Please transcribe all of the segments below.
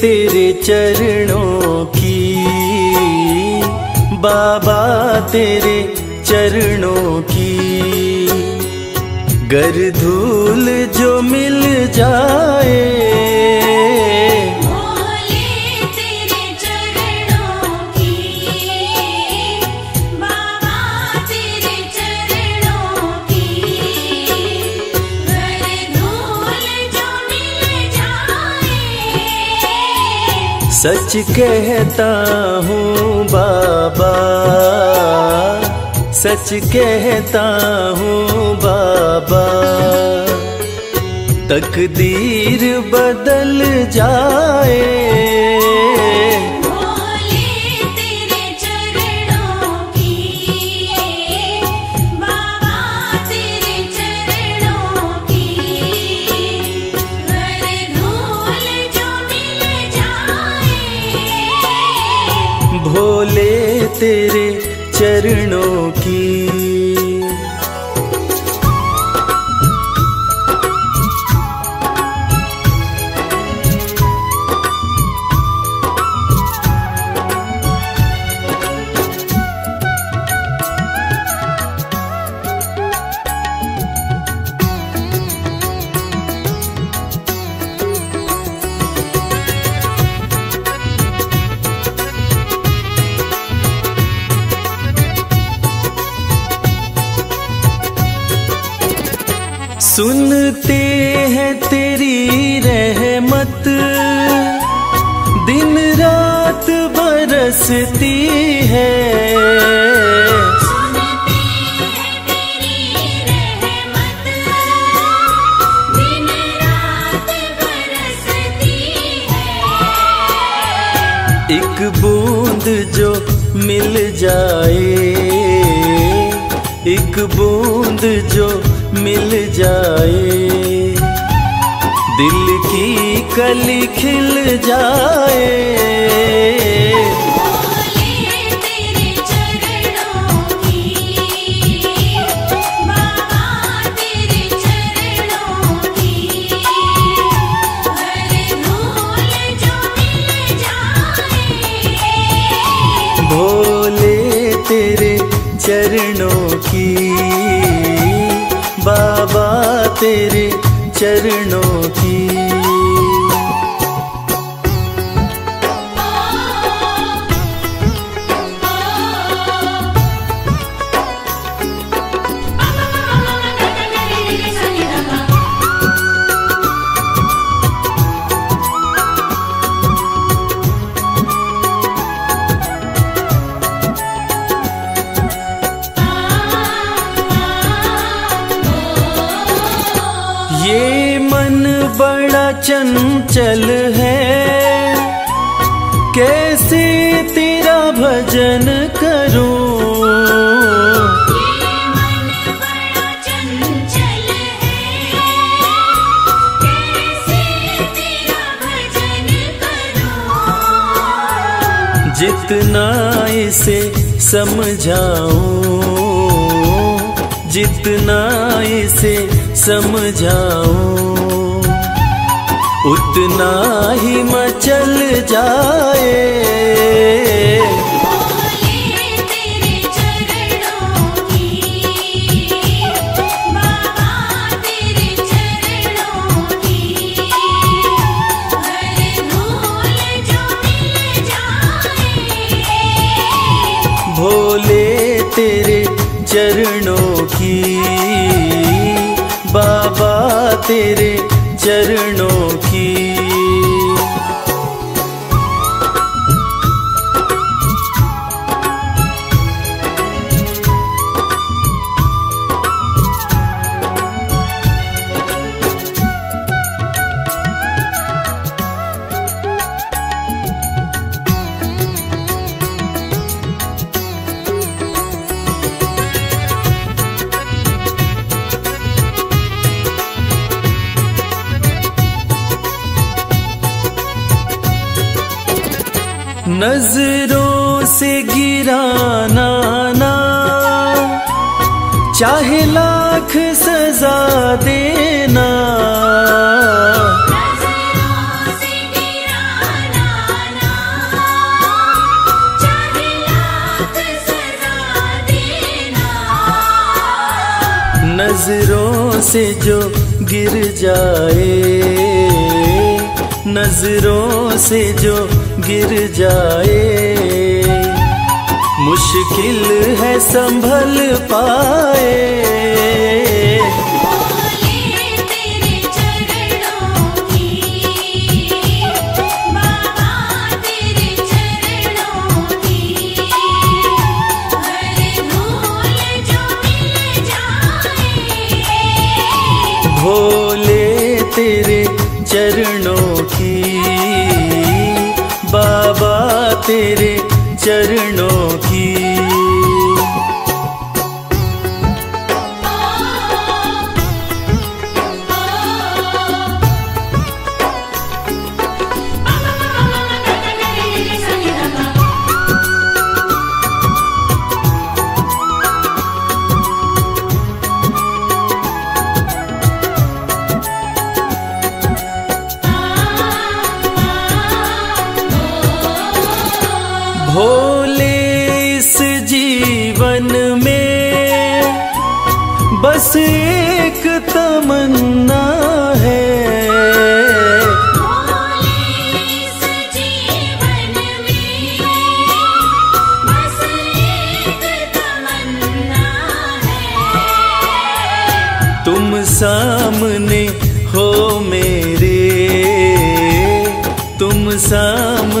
तेरे चरणों की। बाबा तेरे चरणों की। गर धूल जो मिल जाए सच कहता हूँ बाबा। सच कहता हूँ बाबा। तकदीर बदल जाए। दिन रात बरसती है। एक बूंद जो मिल जाए एक बूंद जो मिल जाए। दिल की कली खिल जाए। तेरे चरणों की बाबा तेरे चरणों की। इसे समझाऊं जितना इसे समझाऊं उतना ही मचल जाए। तेरे संभल पा साम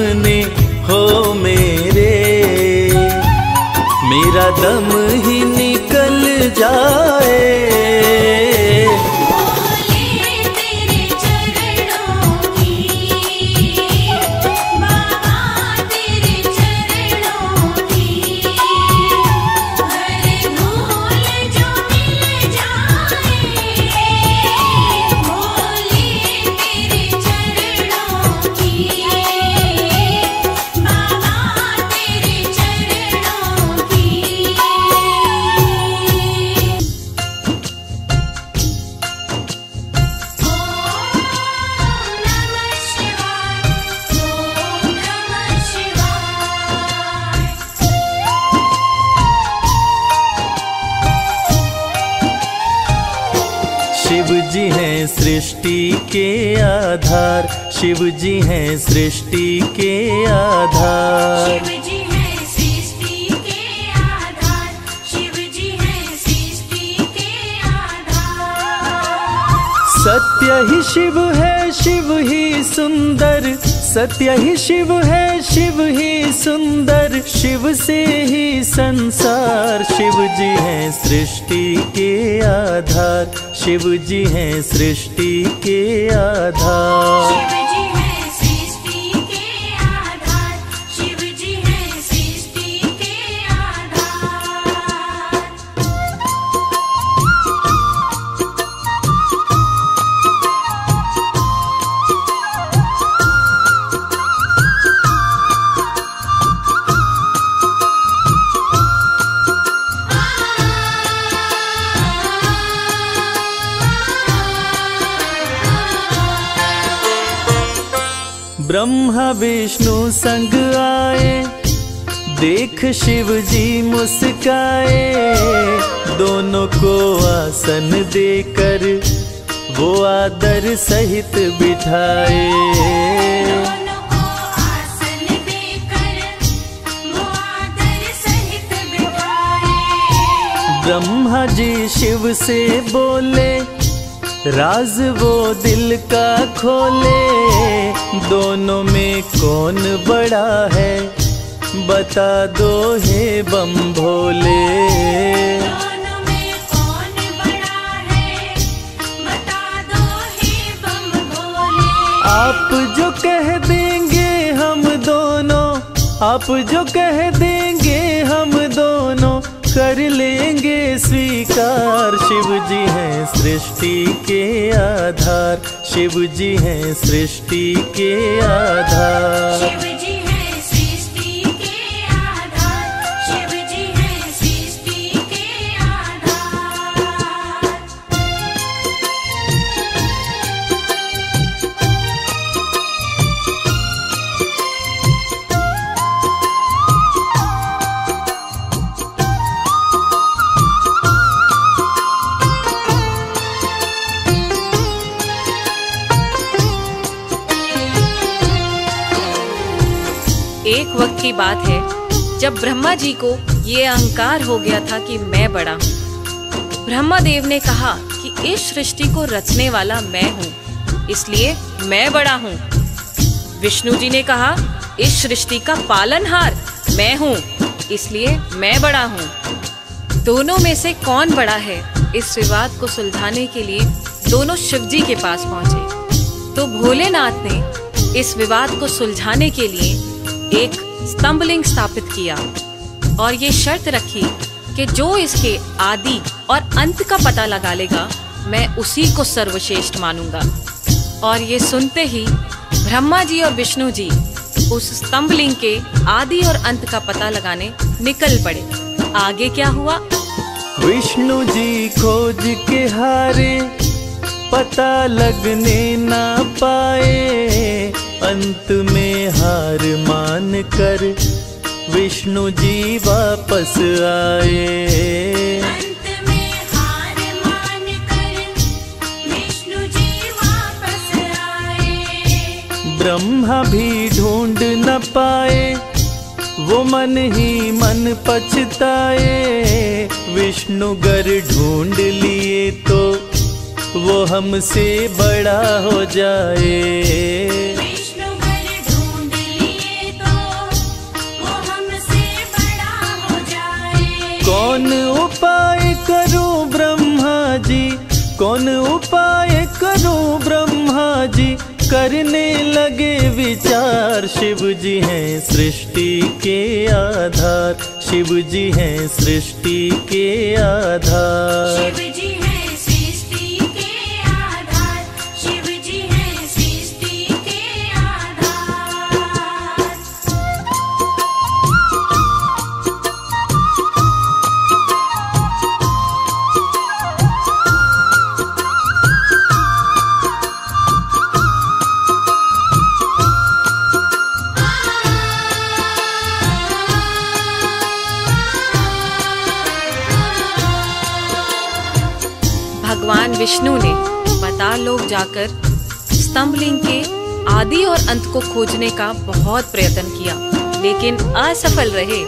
जी हैं सृष्टि के आधार। शिव जी हैं सृष्टि के आधार। राधा विष्णु संग आए। देख शिव जी मुस्काए दोनों को आसन देकर वो आदर सहित बिठाए। ब्रह्मा जी शिव से बोले राज वो दिल का खोले। दोनों में कौन बड़ा है? बता दो हे बम भोले। आप जो कह देंगे हम दोनों आप जो कह देंगे हम दोनों कर लेंगे स्वीकार। शिव जी हैं सृष्टि के आधार। शिव जी हैं सृष्टि के आधार। वक्त की बात है, जब ब्रह्मा जी को ये अहंकार हो गया था कि मैं बड़ा हूँ। ब्रह्मा देव ने कहा कि इस सृष्टि को रचने वाला मैं हूँ, इसलिए मैं बड़ा हूँ। विष्णु जी ने कहा, इस सृष्टि का पालनहार मैं हूँ, इसलिए मैं बड़ा हूँ। दोनों में से कौन बड़ा है, इस विवाद को सुलझाने के लिए दोनों शिव जी के पास पहुँचे। तो भोलेनाथ ने इस विवाद को सुलझाने के लिए एक स्तंभलिंग स्थापित किया और ये शर्त रखी कि जो इसके आदि और अंत का पता लगा लेगा, मैं उसी को सर्वश्रेष्ठ मानूँगा। और ये सुनते ही ब्रह्मा जी और विष्णु जी उस स्तंभलिंग के आदि और अंत का पता लगाने निकल पड़े। आगे क्या हुआ? विष्णु जी खोज के हारे पता लगने ना पाए। अंत में हार मान कर विष्णु जी वापस आए। अंत में हार मान कर विष्णु जी वापस आए। ब्रह्मा भी ढूंढ न पाए वो मन ही मन पछताए। विष्णु गर ढूंढ लिए तो वो हमसे बड़ा हो जाए। कौन उपाय करो ब्रह्मा जी? कौन उपाय करो ब्रह्मा जी? करने लगे विचार शिव जी हैं सृष्टि के आधार। शिव जी हैं सृष्टि के आधार। विष्णु ने पाताल लोग जाकर स्तंभलिंग के आदि और अंत को खोजने का बहुत प्रयत्न किया, लेकिन असफल रहे।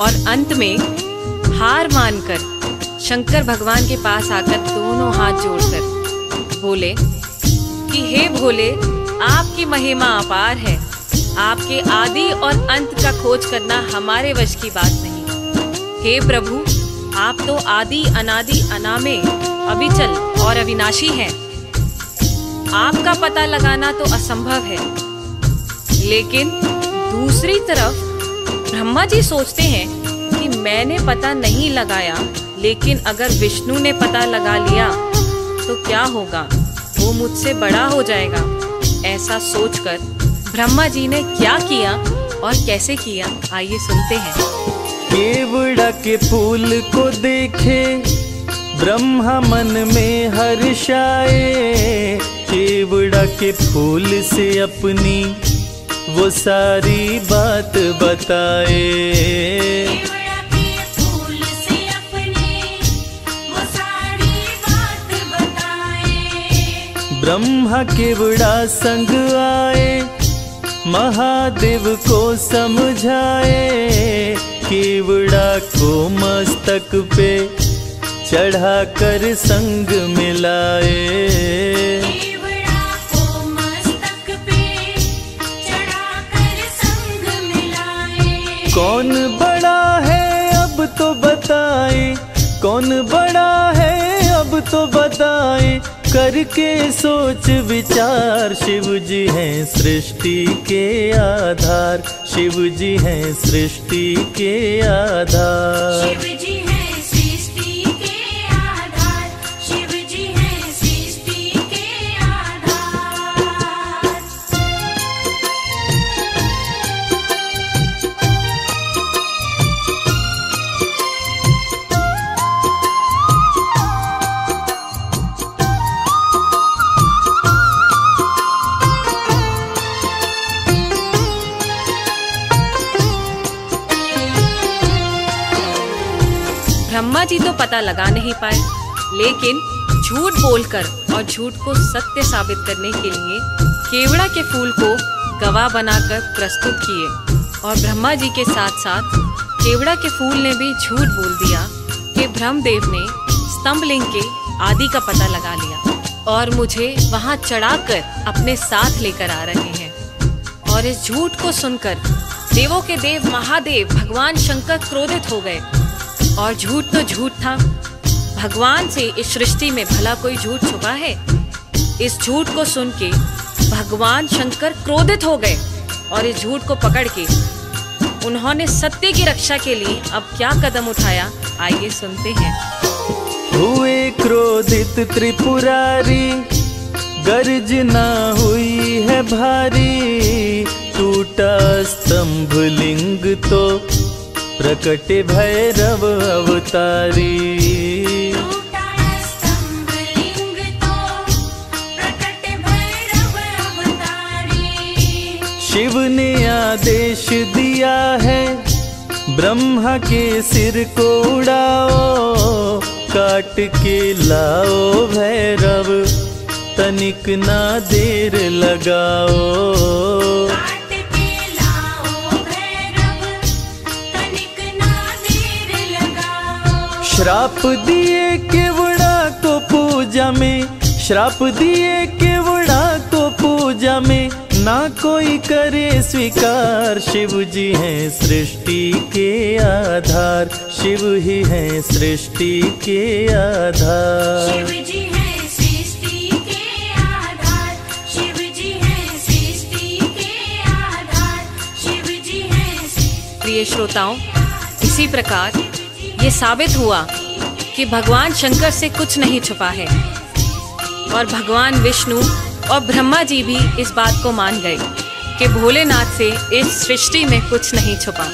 और अंत में हार मानकर शंकर भगवान के पास आकर दोनों हाथ जोड़कर बोले कि, हे भोले, आपकी महिमा अपार है। आपके आदि और अंत का खोज करना हमारे वश की बात नहीं। हे प्रभु, आप तो आदि, अनादि, अनामे अविचल और अविनाशी हैं। आपका पता लगाना तो असंभव है। लेकिन दूसरी तरफ़, ब्रह्मा जी सोचते हैं कि मैंने पता नहीं लगाया, लेकिन अगर विष्णु ने पता लगा लिया तो क्या होगा? वो मुझसे बड़ा हो जाएगा। ऐसा सोचकर ब्रह्मा जी ने क्या किया और कैसे किया? आइए सुनते हैं। केवड़ा के फूल को देखे। ब्रह्मा मन में हर्षाए केवड़ा के फूल से अपनी वो सारी बात बताए। केवड़ा के फूल वो सारी बात बताए। ब्रह्मा केवड़ा संग आए महादेव को समझाए केवड़ा को मस्तक पे चढ़ा कर संग मिलाए। कौन बड़ा है अब तो बताए। कौन बड़ा है अब तो बताए। करके सोच विचार शिव जी हैं सृष्टि के आधार। शिव जी हैं सृष्टि के आधार। पता लगा नहीं पाए। लेकिन झूठ बोलकर और झूठ को सत्य साबित करने के लिए केवड़ा के फूल को गवाह बनाकर प्रस्तुत किए। और ब्रह्मा जी के साथ साथ केवड़ा के फूल ने भी झूठ बोल दिया कि ब्रह्मदेव ने स्तंभलिंग के आदि का पता लगा लिया और मुझे वहाँ चढ़ाकर अपने साथ लेकर आ रहे हैं। और इस झूठ को सुनकर देवों के देव महादेव भगवान शंकर क्रोधित हो गए। और झूठ तो झूठ था। भगवान से इस सृष्टि में भला कोई झूठ छुपा है? इस झूठ को सुन के भगवान शंकर क्रोधित हो गए और इस झूठ को पकड़ के उन्होंने सत्य की रक्षा के लिए अब क्या कदम उठाया? आइए सुनते हैं। हुए क्रोधित त्रिपुरारी गर्जना हुई है भारी, टूटा स्तंभ लिंग तो प्रकट भैरव अवतारी। शिव ने आदेश दिया है, ब्रह्मा के सिर को उड़ाओ, काट के लाओ भैरव, तनिक ना देर लगाओ। श्राप दिए केवड़ा को पूजा में श्राप दिए केवड़ा को पूजा में ना कोई करे स्वीकार। शिव जी हैं सृष्टि के आधार शिव ही हैं सृष्टि के आधार। शिव जी है सृष्टि के आधार शिव जी है सृष्टि के आधार शिव जी है सृष्टि प्रिय श्रोताओं इसी प्रकार ये साबित हुआ कि भगवान शंकर से कुछ नहीं छुपा है। और भगवान विष्णु और ब्रह्मा जी भी इस बात को मान गए कि भोलेनाथ से इस सृष्टि में कुछ नहीं छुपा।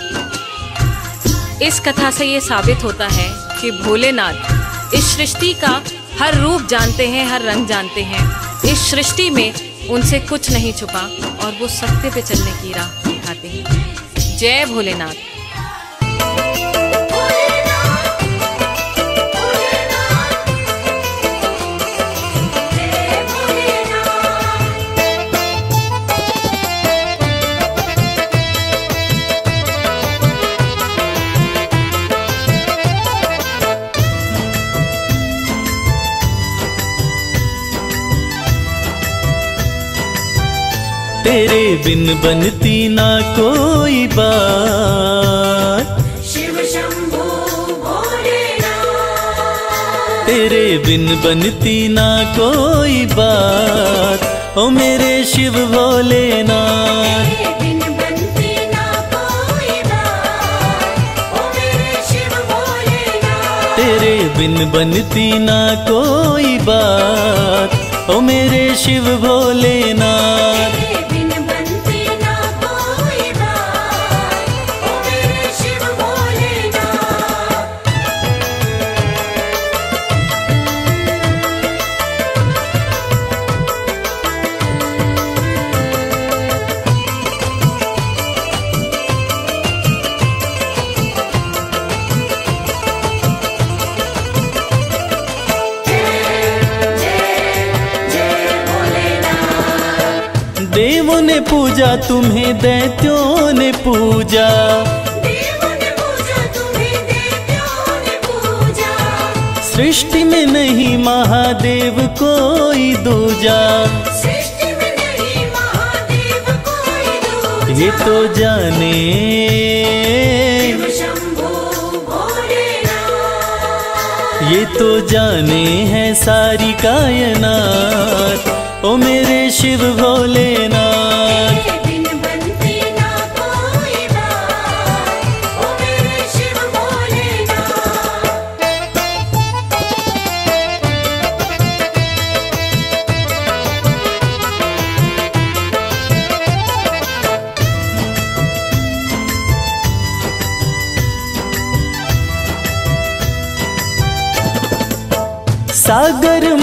इस कथा से ये साबित होता है कि भोलेनाथ इस सृष्टि का हर रूप जानते हैं, हर रंग जानते हैं। इस सृष्टि में उनसे कुछ नहीं छुपा और वो सत्य पे चलने की राह दिखाते हैं। जय भोलेनाथ। तेरे बिन बनती ना कोई बात। शिव शंभू भोलेनाथ तेरे बिन बनती ना कोई बात। ओ मेरे शिव भोलेनाथ तेरे बिन बनती ना कोई बात। ओ मेरे शिव भोलेनाथ पूजा तुम्हें दैत्यों ने पूजा। ने पूजा तुम्हें देवताओं ने पूजा। सृष्टि में नहीं महादेव कोई दूजा। सृष्टि में नहीं महादेव कोई दूजा। ये तो जाने। शिव शंभू भोलेनाथ ये तो जाने हैं सारी कायनात। ओ मेरे शिव भोलेनाथ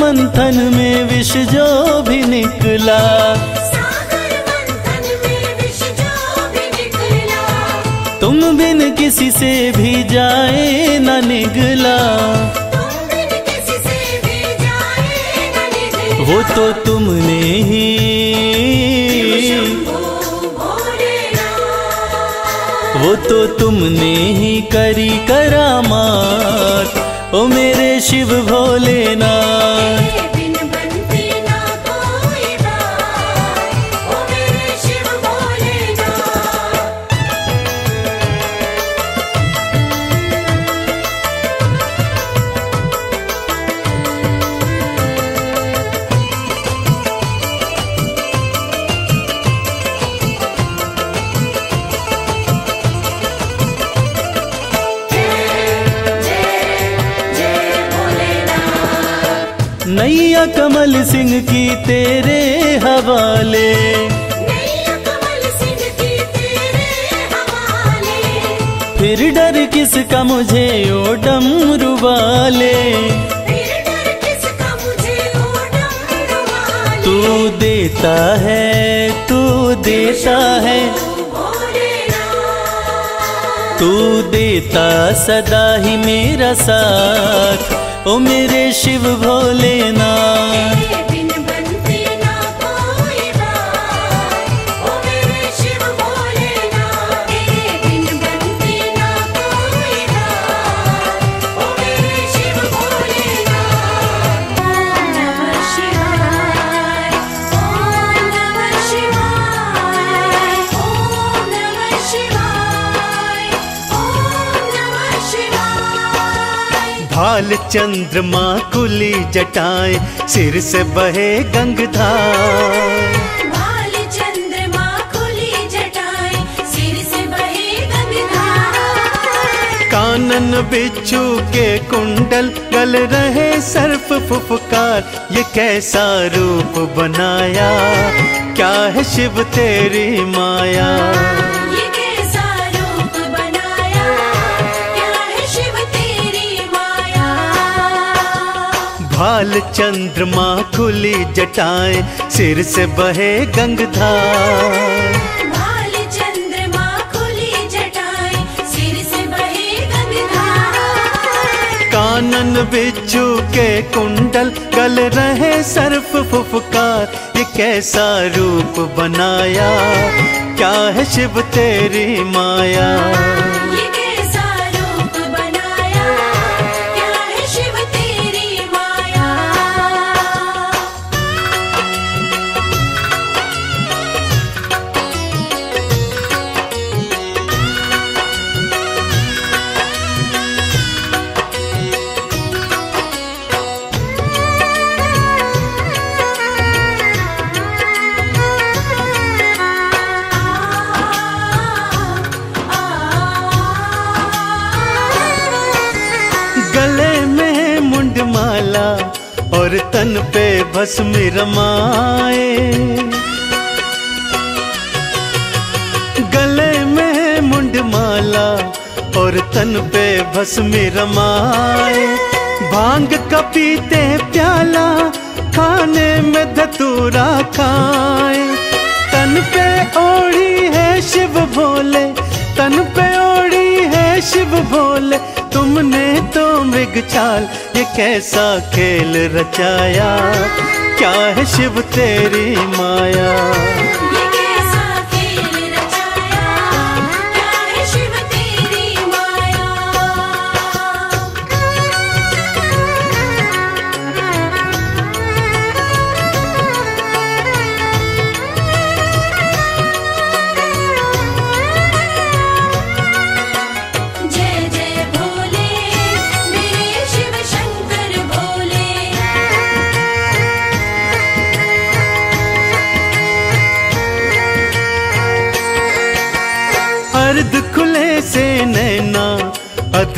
मंथन में विष जो भी निकला। तुम बिन किसी से भी जाए न निगला। तुम बिन किसी से भी जाए न निकला वो तो तुमने ही। वो तो तुमने ही करी करामात। ओ मेरे शिव भोलेनाथ नैया कमल सिंह की तेरे हवाले। नैया कमल सिंह की तेरे हवाले। फिर डर किसका मुझे ओ डमरू वाले फिर डर किसका मुझे ओ डमरू वाले तू देता है तू देता है। तू देता सदा ही मेरा साथ। ओ मेरे शिव भोलेनाथ भाल चंद्रमा कुली जटाएँ सिर से बहे गंगधार भाल खुली जटाएँ सिर से बहे गंगाधार कानन बिच्छू के कुंडल गल रहे सर्फ फुफकार ये कैसा रूप बनाया? क्या है शिव तेरी माया? भाल चंद्रमा खुली जटाएँ सिर से बहे गंगधार कानन बिच्छू के कुंडल गल रहे सर्फ फुफकार ये कैसा रूप बनाया? क्या है शिव तेरी माया? भस्म रमाए गले में मुंड माला और तन पे भस्म रमाए भाँग का पीते प्याला, खाने में धतूरा खाए। तन पे ओढ़ी है शिव भोले, तन पे ओढ़ी है शिव भोले मृग चाल ये कैसा खेल रचाया? क्या है शिव तेरी माया?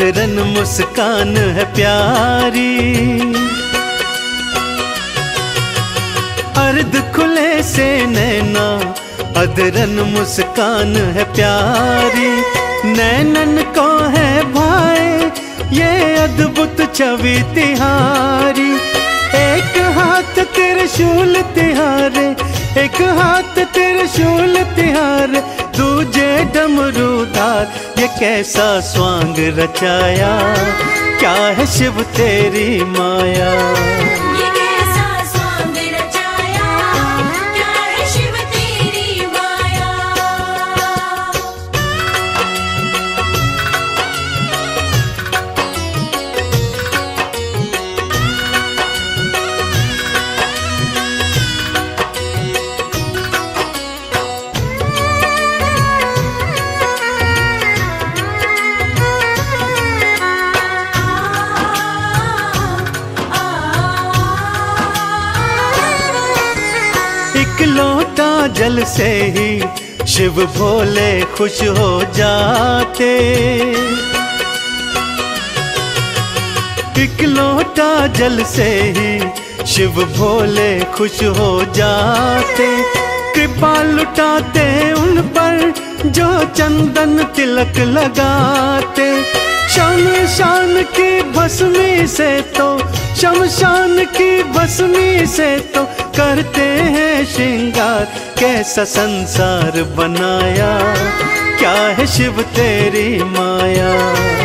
अधरन मुस्कान है प्यारी। अर्ध खुले से नैना अधरन मुस्कान है प्यारी। नैनन को है भाई, ये अद्भुत छवि तिहारी। एक हाथ त्रिशूल तिहारे, एक हाथ त्रिशूल तिहारे दूजे डमरूदार ये कैसा स्वांग रचाया? क्या है शिव तेरी माया? जल से ही शिव भोले खुश हो जाते। एक लोटा जल से ही शिव भोले खुश हो जाते। कृपा लुटाते उन पर जो चंदन तिलक लगाते। शान शान की भस्मी से तो शमशान की बसनी से तो करते हैं श्रृंगार। कैसा संसार बनाया, क्या है शिव तेरी माया?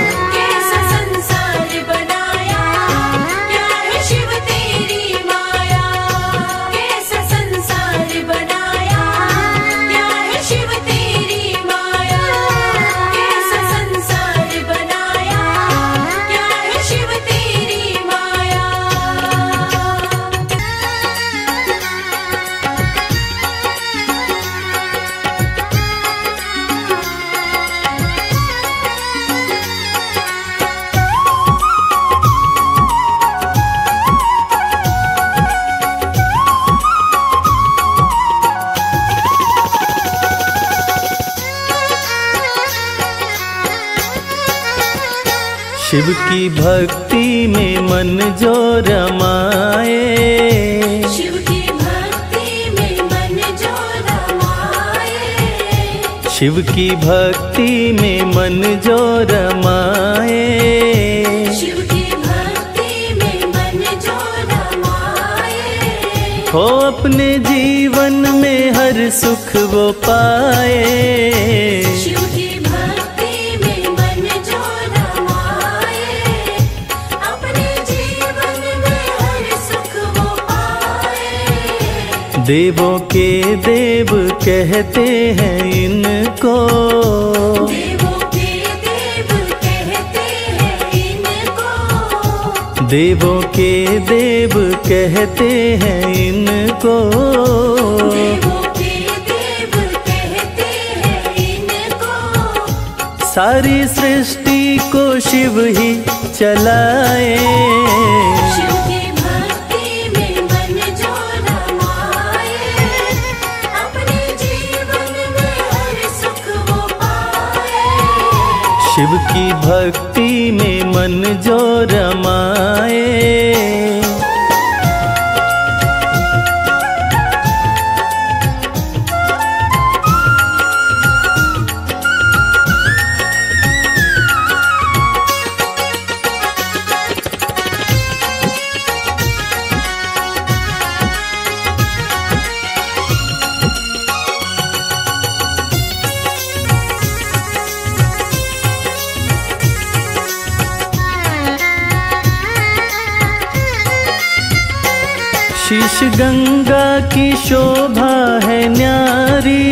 शिव की भक्ति में मन जो रमाए। शिव की भक्ति में मन जो रमाए। शिव की भक्ति में मन जो रमाए। शिव की भक्ति में मन जो रमाए। हो अपने जीवन में हर सुख वो पाए। शिव की देवों के देव कहते हैं इनको। देवों के देव कहते हैं इनको। देवों के देव कहते हैं इनको। देवों के देव कहते हैं इनको। सारी सृष्टि को शिव ही चलाए। शिव की भक्ति में मन जो रमाए। शीश गंगा की शोभा है न्यारी।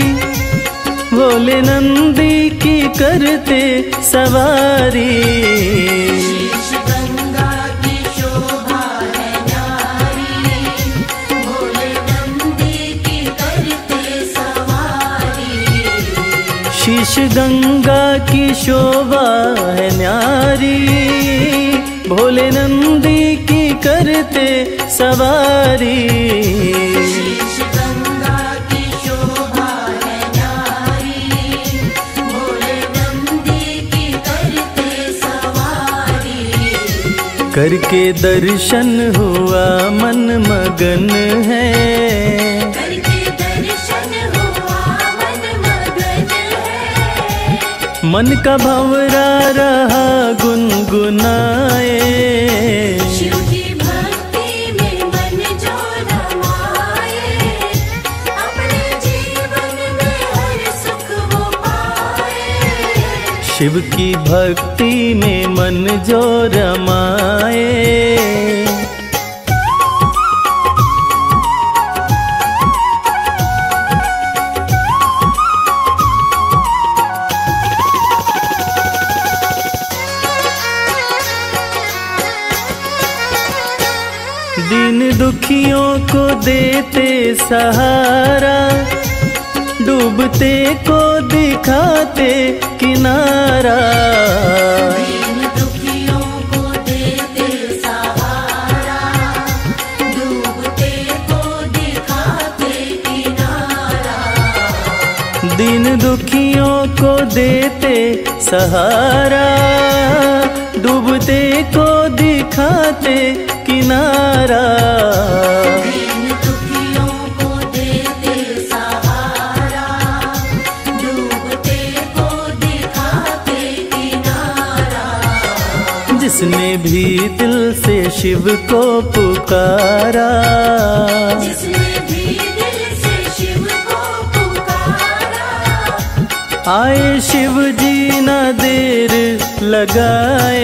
भोले नंदी की करते सवारी गंगा की शोभा है नारी भोले नंदी की करते सवारी। शीश गंगा की शोभा है न्यारी। भोले नंदी करते सवारी। शीश गंगा की शोभा है नारी भोले नंदी की करते सवारी करके दर्शन हुआ मन मगन है। करके दर्शन हुआ मन मगन है। मन का भवरा रहा गुनगुनाए। शिव की भक्ति में मन जो रमाए। दिन दुखियों को देते सहारा डूबते को दिखाते किनारा। दीन दुखियों को देते सहारा। डूबते को दिखाते किनारा। भी दिल से शिव को पुकारा। दिल से शिव को पुकारा। आए शिव जी न देर लगाए।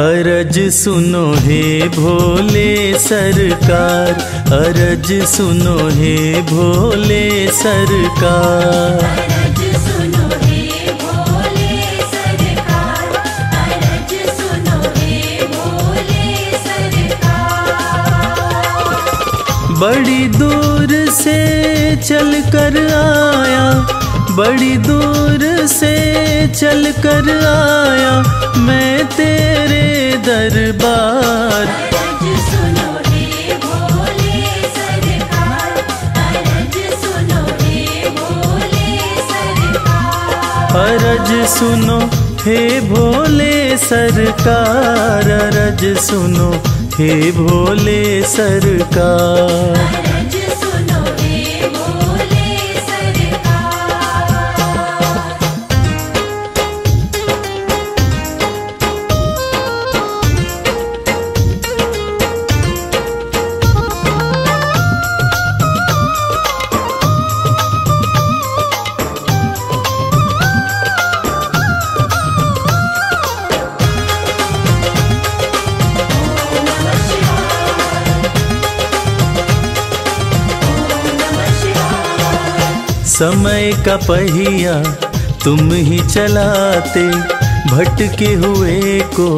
अरज सुनो हे भोले सरकार अरज सुनो हे भोले सरकार। अरज सुनो हे भोले सरकार अरज सुनो हे भोले सरकार। बड़ी दूर से चल कर आया बड़ी दूर से चल कर आया मैं तेरे दरबार। अरज सुनो हे भोले सरकार अरज सुनो हे भोले सरकार। समय का पहिया तुम ही चलाते, भटके हुए को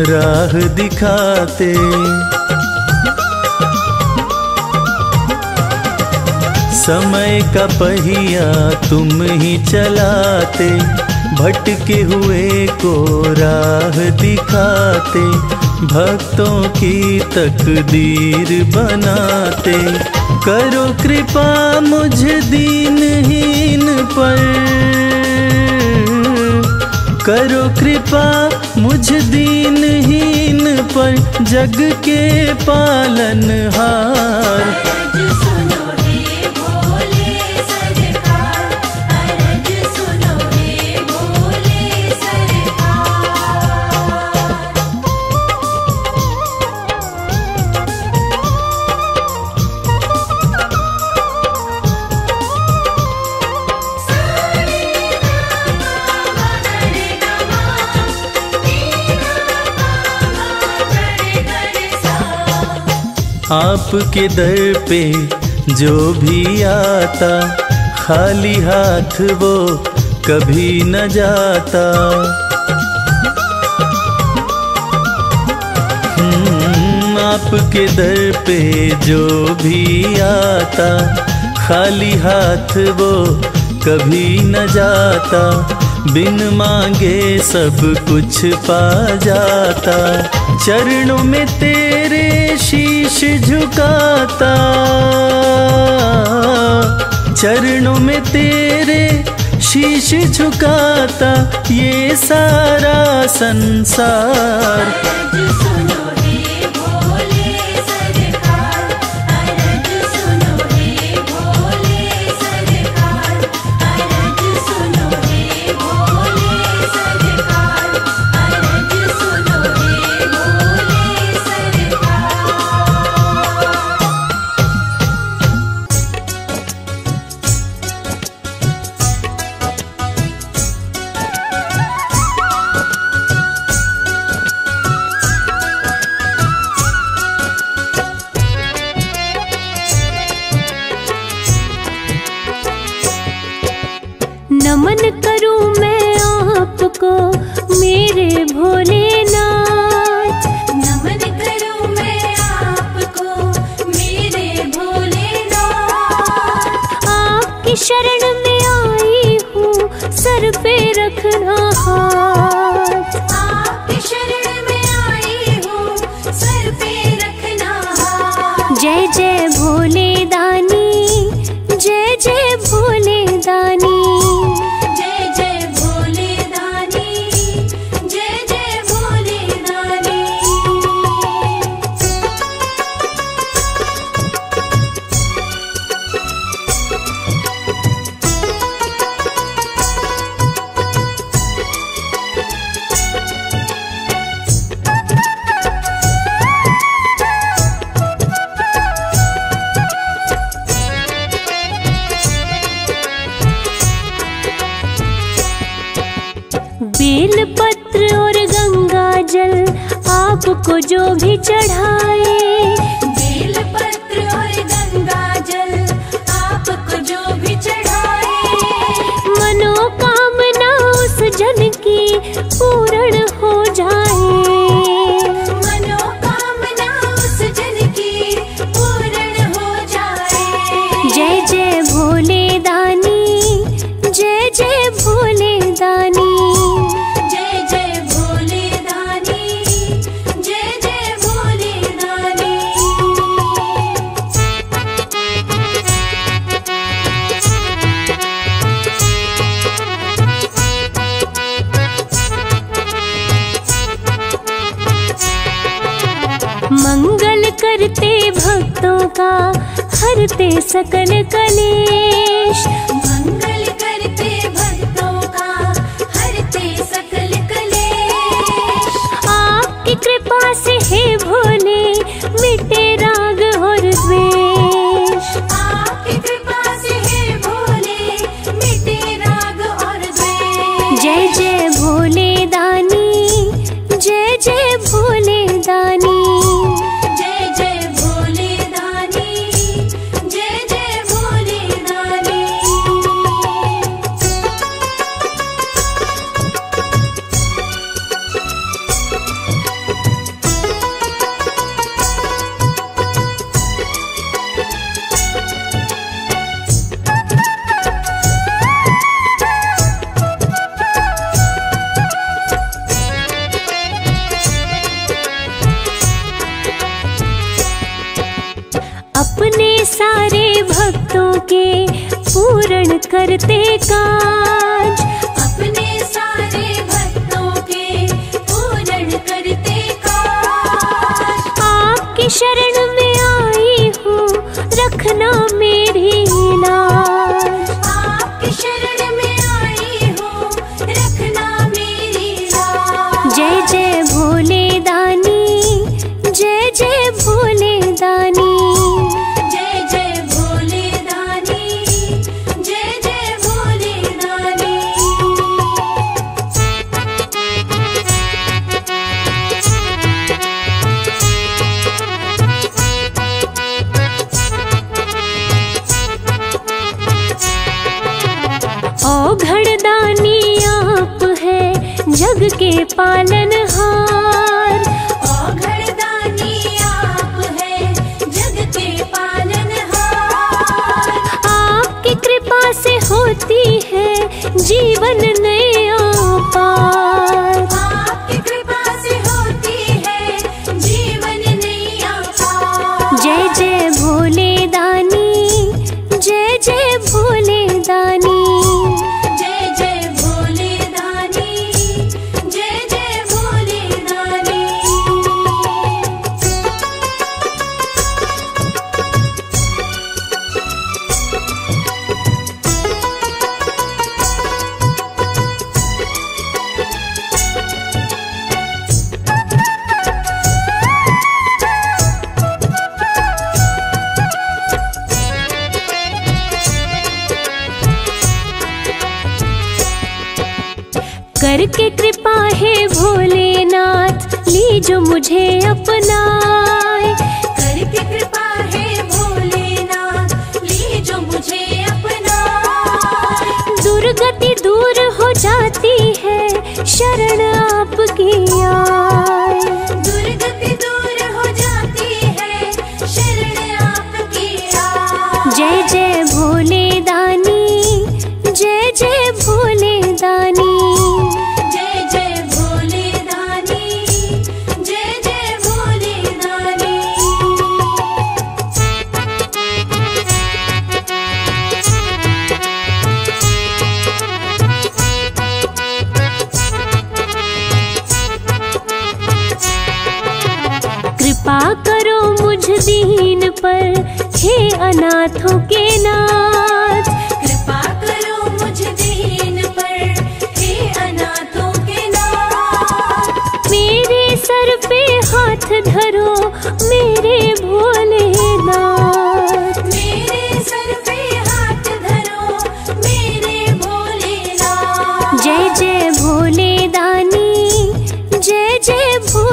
राह दिखाते। समय का पहिया तुम ही चलाते, भटके हुए को राह दिखाते। भक्तों की तकदीर बनाते। करो कृपा मुझ दीनहीन पर। करो कृपा मुझ दीनहीन पर। जग के पालनहार अरज आपके दर पे जो भी आता खाली हाथ वो कभी न जाता। हम्म, आपके दर पे जो भी आता खाली हाथ वो कभी न जाता। बिन मांगे सब कुछ पा जाता। चरणों में तेरे शीश झुकाता चरणों में तेरे शीश झुकाता ये सारा संसार। मंगल करते भक्तों का हरते सकल कलेश। मंगल करते भक्तों का हरते सकल कलेश। आपकी कृपा से है भोले होती है जीवन नया पा मुझे अपनाए। करके कृपा है भोलेनाथ लिए जो मुझे अपनाए। दुर्गति दूर हो जाती है, शरण de boa.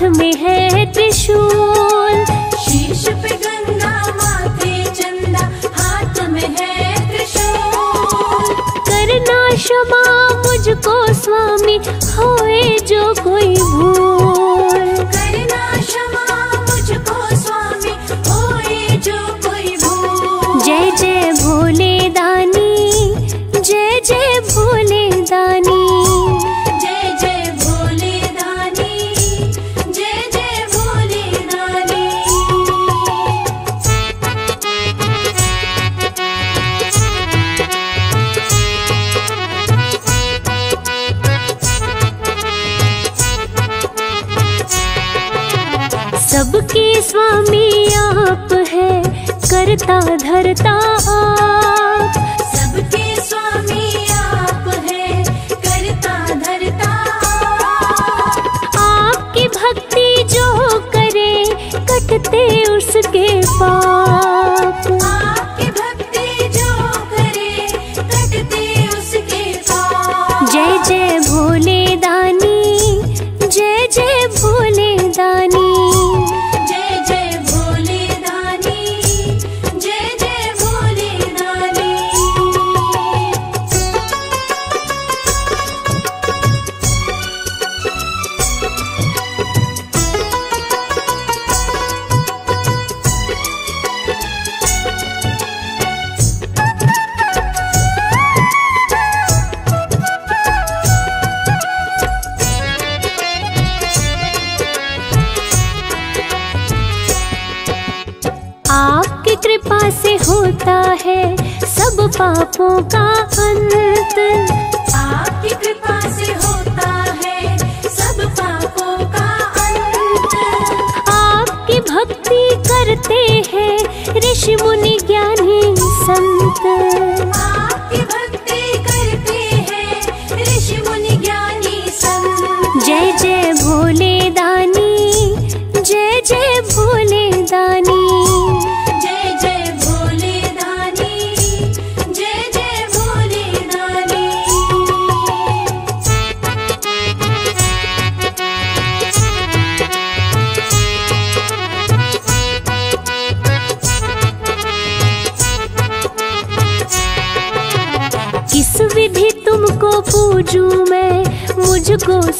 हाथ में पापों का अंत आपकी कृपा से होता है सब पापों का अंत आपकी भक्ति करते हैं ऋषि मुनि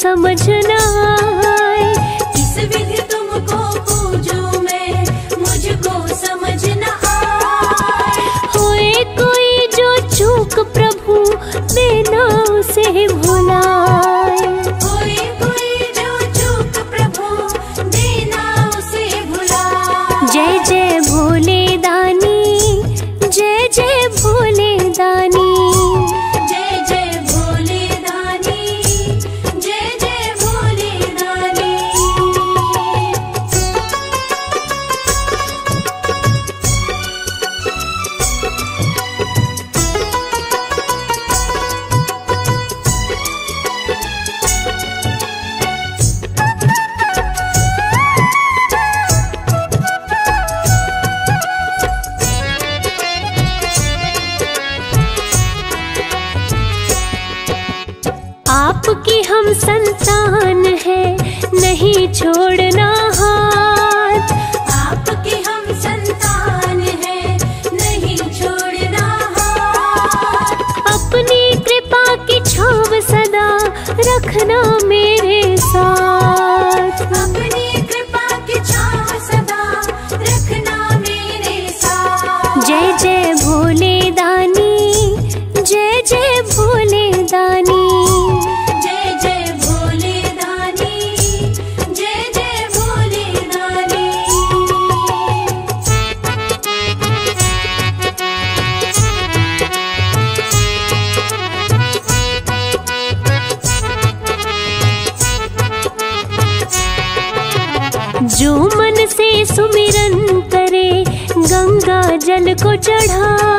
समझना संतान है नहीं छोड़ना हाथ। आपके हम संतान है नहीं छोड़ना हाथ। अपनी कृपा की छाव सदा रखना चढ़ा।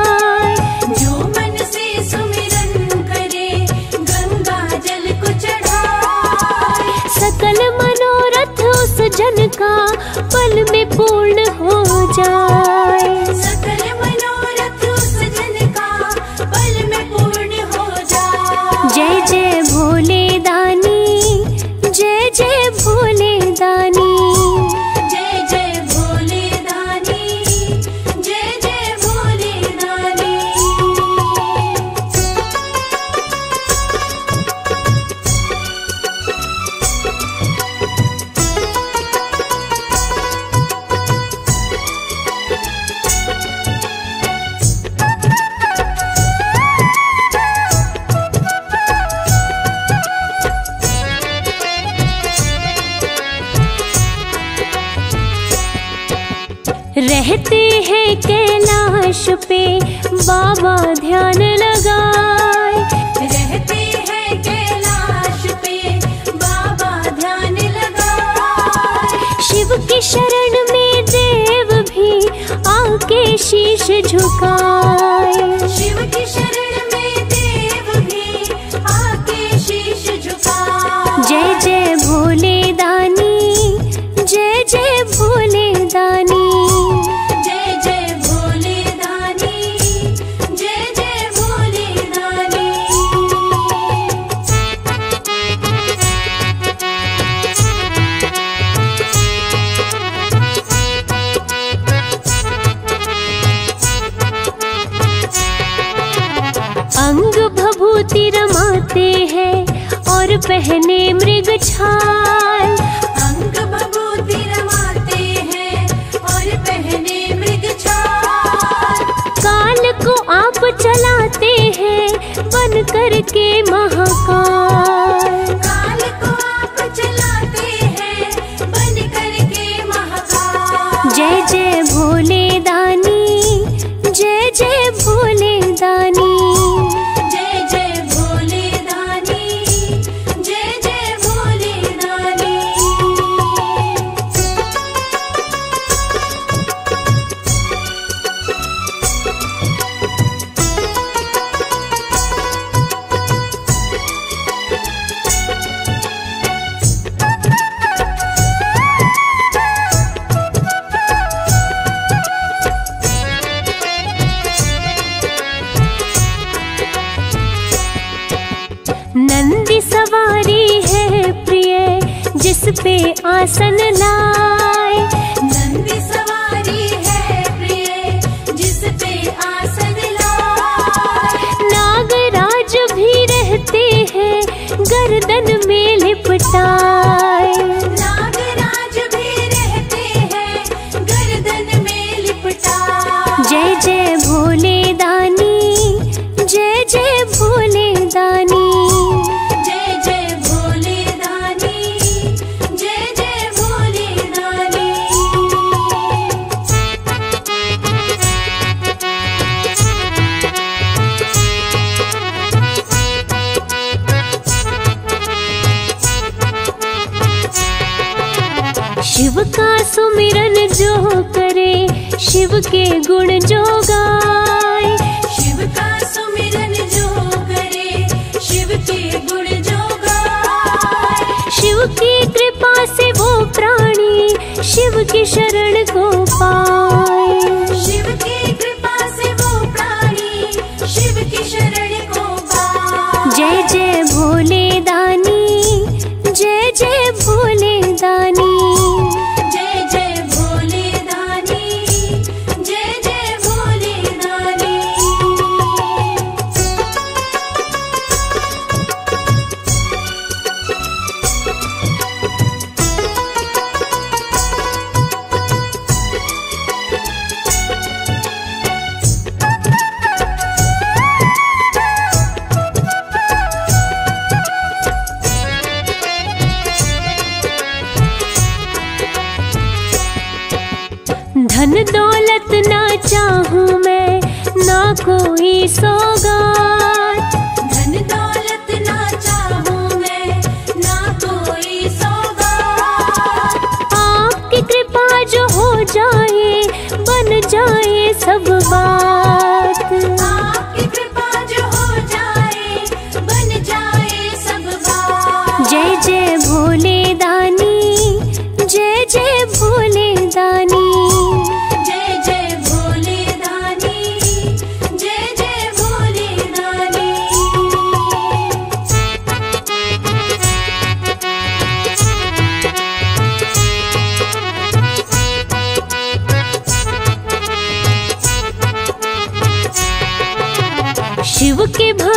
शीश झुका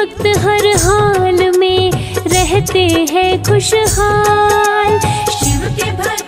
वक्त हर हाल में रहते हैं खुशहाल। शिव के भर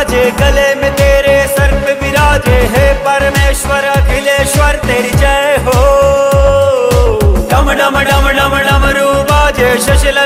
बाजे गले में तेरे सर पे विराजे है परमेश्वर, अखिलेश्वर, तेरी जय हो। डम डम डम डम डम रूबाजे शशल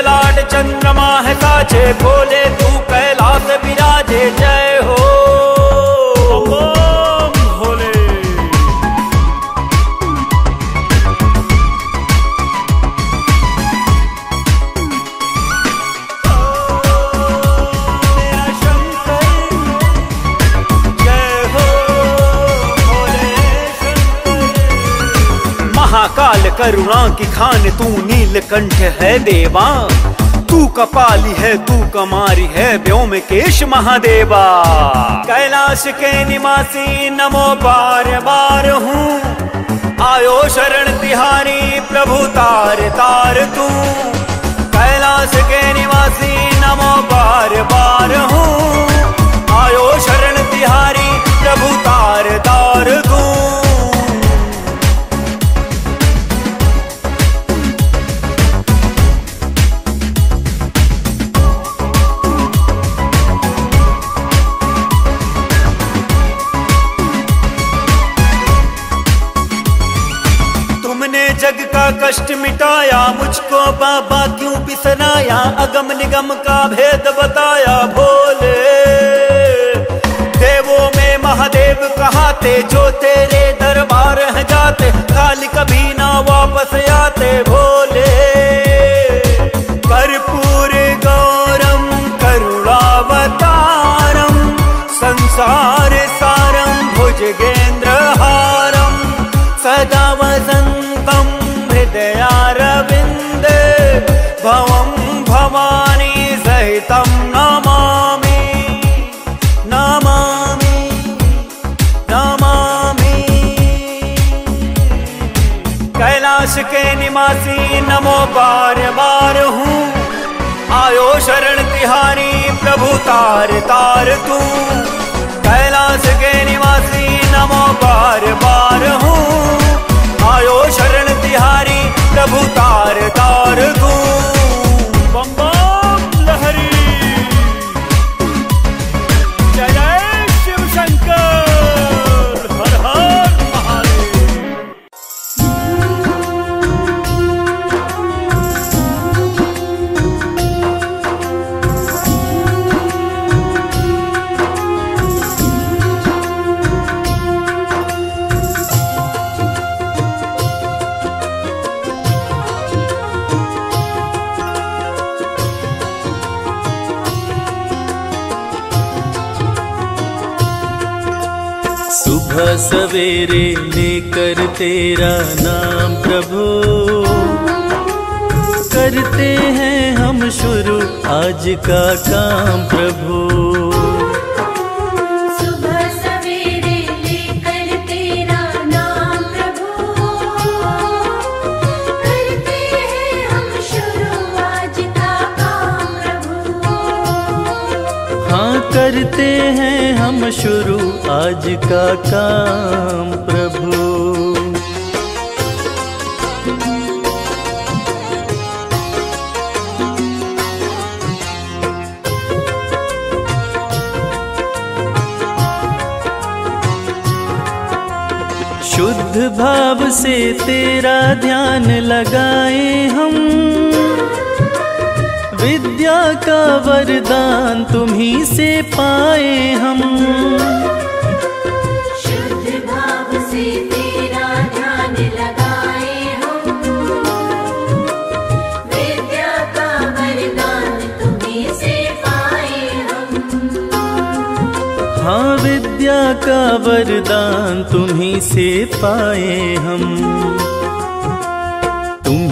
करुणा की खान तू नील कंठ है देवा। तू कपाली है, तू कमारी है व्योम केश महादेवा। कैलाश के निवासी नमो बार बार हूँ। आयो शरण तिहारी प्रभु तार तार तू। कैलाश के निवासी नमो बार बार हूँ। आयो शरण तिहारी प्रभु तार तार तू। कष्ट मिटाया, मुझको बाबा क्यों बिसराया अगम निगम का भेद बताया, भोले। देवों में महादेव कहाते, जो तेरे दरबार जाते, काल कभी ना वापस आते तं नमामि नमामि नमामि। कैलाश के निवासी नमो बार बार हूँ आयो शरण तिहारी प्रभु तार तार तू कैलाश के निवासी नमो बार बार हूँ आयो शरण तिहारी प्रभु तार तार तू सवेरे लेकर तेरा नाम प्रभु। करते हैं हम शुरू आज का काम प्रभु। करते हैं हम शुरू आज का काम, प्रभु। शुद्ध भाव से तेरा ध्यान लगाए हम। विद्या का वरदान तुम्ही से पाए हम। शुद्ध भाव से तेरा ध्यान लगाए हम। विद्या का वरदान तुम्हीं से पाए हम। हाँ विद्या का वरदान तुम्ही से पाए हम।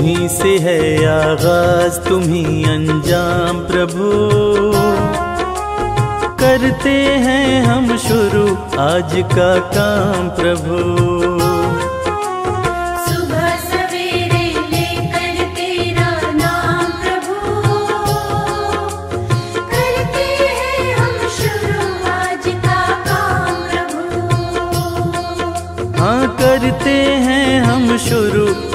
तुम्ही से है आगाज़, तुम्ही अंजाम प्रभु। करते हैं हम शुरू आज का काम प्रभु।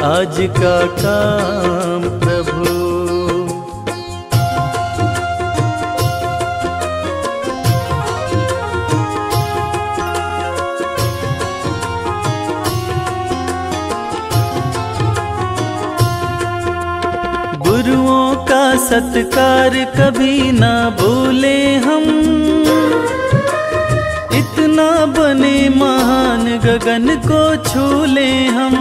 आज का काम प्रभु। गुरुओं का सत्कार कभी ना भूले हम। इतना बने महान गगन को छूले हम।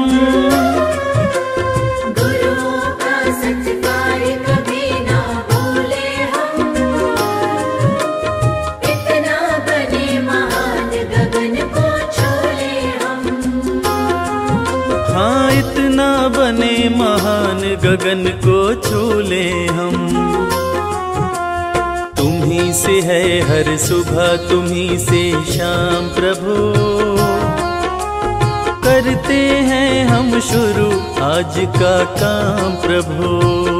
गगन को छूले हम। तुम्ही से है हर सुबह, तुम्ही से शाम प्रभु। करते हैं हम शुरू आज का काम प्रभु।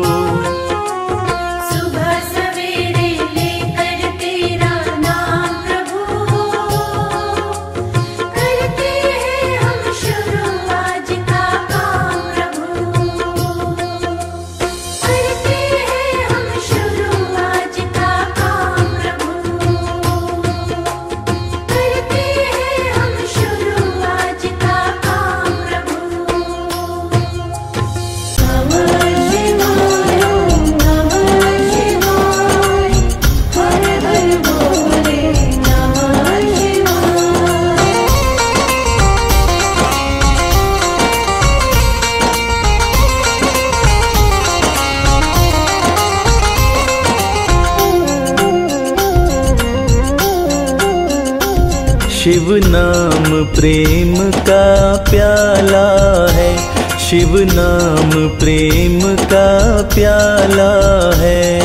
शिव नाम प्रेम का प्याला है। शिव नाम प्रेम का प्याला है।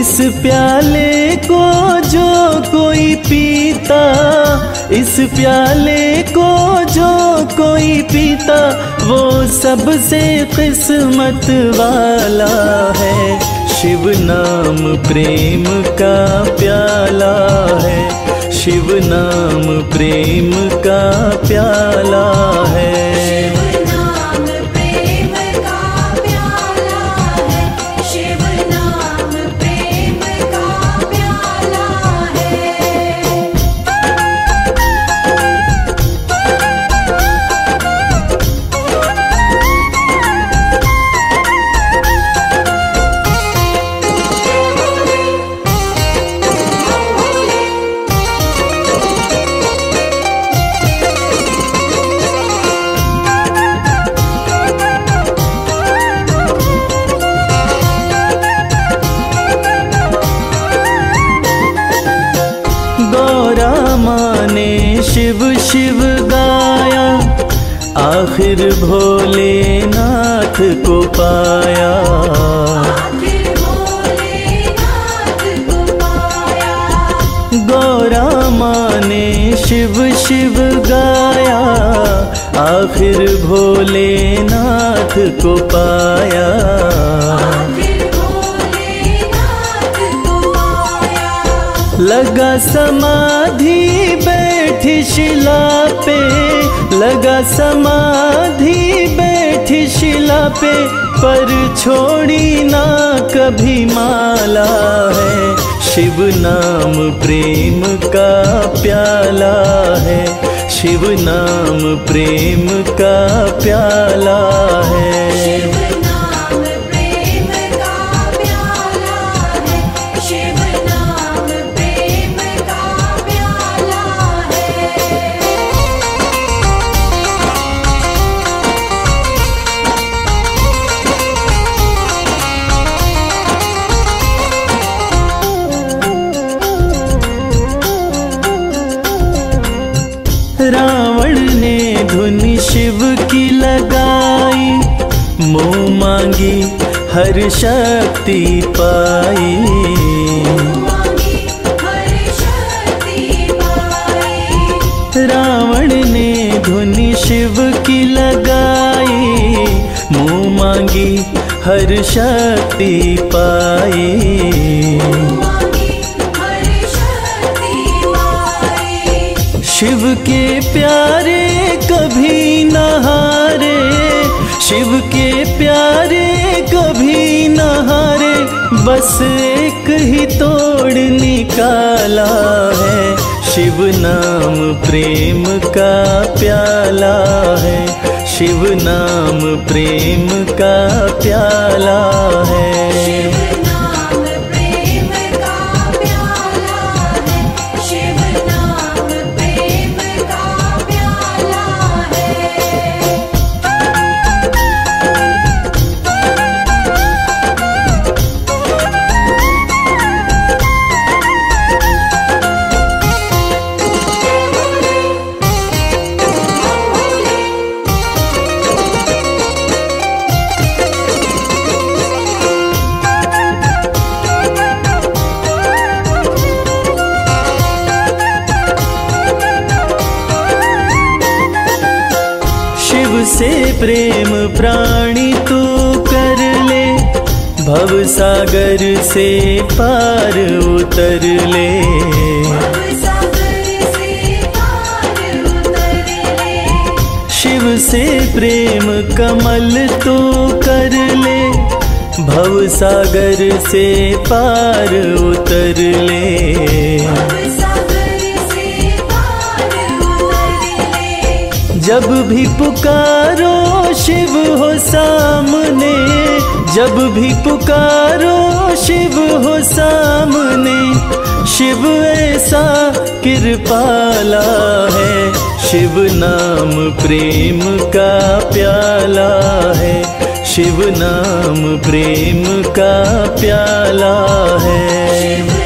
इस प्याले को जो कोई पीता इस प्याले को जो कोई पीता, वो सबसे किस्मत वाला है। शिव नाम प्रेम का प्याला है। शिव नाम प्रेम का प्याला है। आखिर भोलेनाथ को पाया। गौरा माने शिव शिव गाया। आखिर भोलेनाथ को पाया। लगा समाधि बैठी शिला पे। लगा समाधि, बैठी शिला पे, पर छोड़ी ना कभी माला है। शिव नाम प्रेम का प्याला है। शिव नाम प्रेम का प्याला है। हर शक्ति पाई। रावण ने धुन शिव की लगाई। मुँह मांगी, हर शक्ति पाई। शिव के प्यारे कभी न हारे। शिव के प्यारे कभी बस एक ही तोड़ निकाला है। शिव नाम प्रेम का प्याला है। शिव नाम प्रेम का प्याला है। प्रेम प्राणी तू कर ले। भव सागर से पार उतर ले। शिव से प्रेम कमल तू कर ले। भव सागर से पार उतर ले। जब भी पुकारो शिव हो सामने, जब भी पुकारो शिव हो सामने, शिव ऐसा कृपाला है, शिव नाम प्रेम का प्याला है, शिव नाम प्रेम का प्याला है।